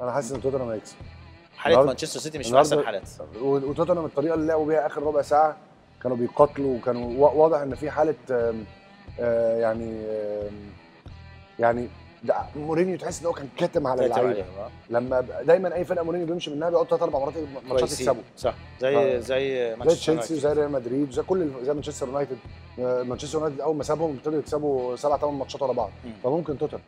أنا حاسس إن توتنهام هيكسب. حالة مانشستر سيتي مش أحسن حالات. وتوتنهام الطريقة اللي لعبوا بيها آخر ربع ساعة كانوا بيقاتلوا وكانوا واضح إن في حالة آم، آه، يعني آم، يعني مورينيو تحس إن هو كان كاتم على اللعيبة. آه. لما دايما أي فرقة مورينيو بيمشي منها بيقعد ثلاث أربع مرات ماتشات يكسبوا. صح. زي آه. زي زي تشيلسي وزي ريال مدريد وزي كل زي مانشستر يونايتد. آه، مانشستر يونايتد أول ما سابهم ابتدوا يكسبوا سبع ثمان ماتشات ورا بعض. فممكن توتنهام.